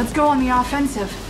Let's go on the offensive.